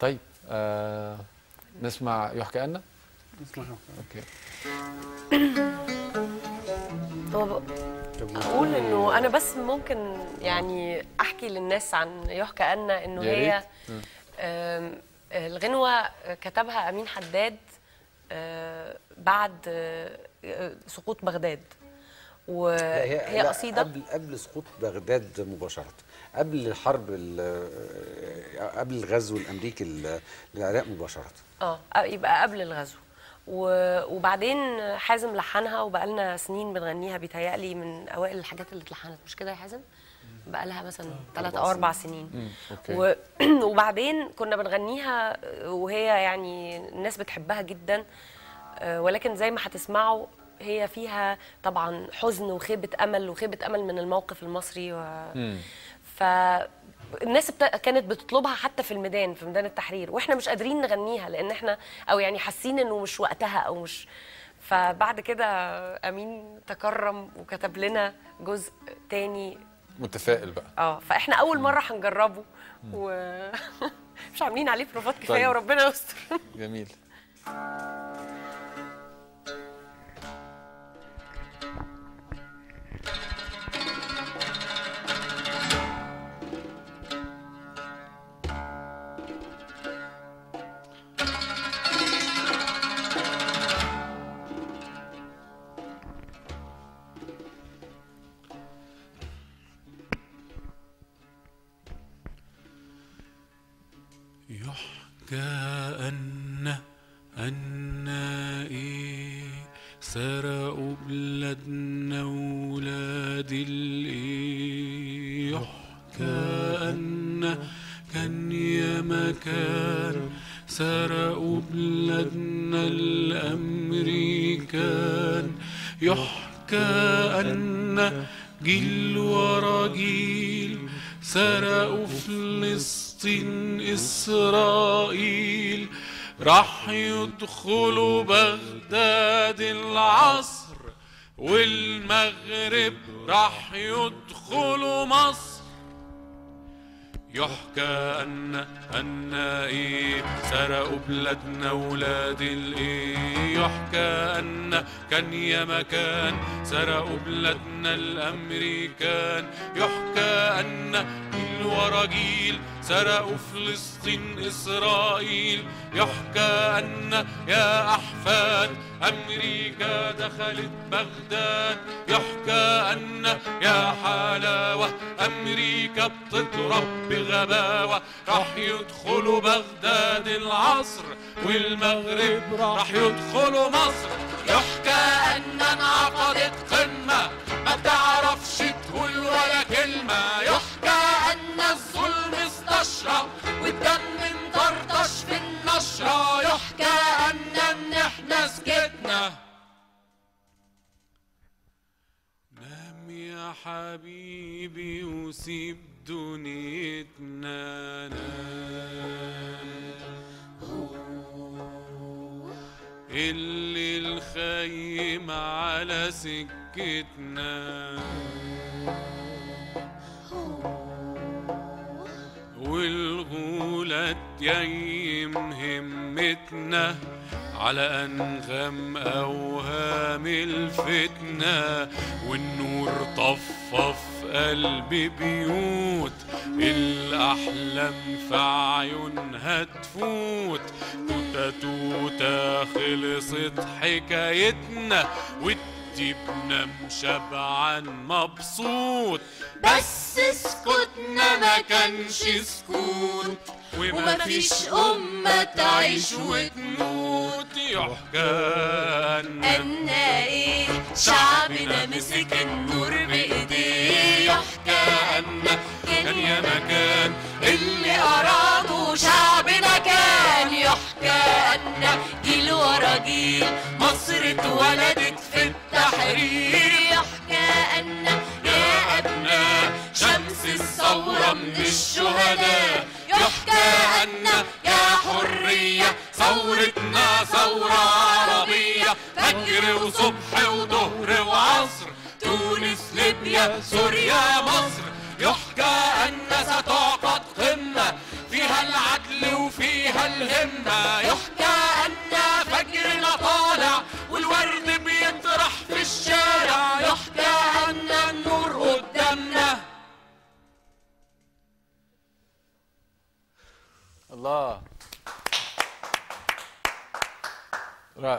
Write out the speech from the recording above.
طيب آه نسمع يحكى أنا؟ أوكي. هو ب- أقول إنه أنا بس ممكن يعني أحكي للناس عن يحكى إنه يا هي الغنوة كتبها أمين حداد آه، بعد آه، سقوط بغداد. وهي قصيدة؟ قبل قبل سقوط بغداد مباشرة. قبل الحرب ال- قبل الغزو الأمريكي للعراق مباشرة. آه يبقى قبل الغزو. وبعدين حازم لحنها وبقالنا سنين بنغنيها بيتهيألي من أوائل الحاجات اللي اتلحنت. مش كده يا حازم؟ بقالها مثلا ثلاث أو أربع سنين. و... وبعدين كنا بنغنيها وهي يعني الناس بتحبها جدا. آه، ولكن زي ما هتسمعوا هي فيها طبعا حزن وخيبة أمل وخيبة أمل من الموقف المصري و... فالناس بت... كانت بتطلبها حتى في الميدان في ميدان التحرير وإحنا مش قادرين نغنيها لأن إحنا أو يعني حاسين إنه مش وقتها أو مش. فبعد كده أمين تكرم وكتب لنا جزء تاني. متفائل بقى. آه فإحنا أول مرة هنجربه و مش عاملين عليه بروفات كفاية طيب. وربنا يستر. جميل. يحكى أن أن إيه سرقوا بلادنا ولاد الإيه. يحكى أن كان يا مكان سرقوا بلادنا الأمريكان. يحكى أن جيل ورا جيل سرقوا فلسطين إسرائيل راح يدخلوا بغداد العصر والمغرب راح يدخلوا مصر. يحكى أن إيه سرقوا بلادنا ولاد الإيه يحكى أن كان يا مكان سرقوا بلادنا الأمريكان. يحكى أن جيل ورا جيل سرقوا فلسطين إسرائيل. يحكى أن يا أحفاد أمريكا دخلت بغداد. يحكى أن يا حلاوة أمريكا بتضرب بغباوة راح يدخلوا بغداد العصر والمغرب راح يدخلوا مصر. يحكى أن انعقدت قمة ما بتعرفش نام يا حبيبي وسيب دنيتنا نام اللي الخيم على سكتنا. والغولة تيم همتنا. على أنغام أوهام الفتنة والنور طفى في قلب بيوت. الأحلام في عيونها تفوت. توتة توتة خلصت حكايتنا والدبنا مشبعان مبسوط. بس سكوتنا ما كانش سكوت. ومفيش أمة تعيش وتموت. يحكى أن أن إيه؟ شعبنا مسك النور بإيديه. يحكى كان يا مكان اللي أراده شعبنا كان. يحكى أن جيل ورا جيل مصر اتولدت يحكى أن يا أبناء شمس الثورة من الشهداء. يحكى أن يا حرية ثورتنا ثورة عربية. فجر وصبح وظهر وعصر. تونس ليبيا سوريا مصر. يحكى أن ستعقد قمة. فيها العدل وفيها الهمة. يحكى Allah. Right.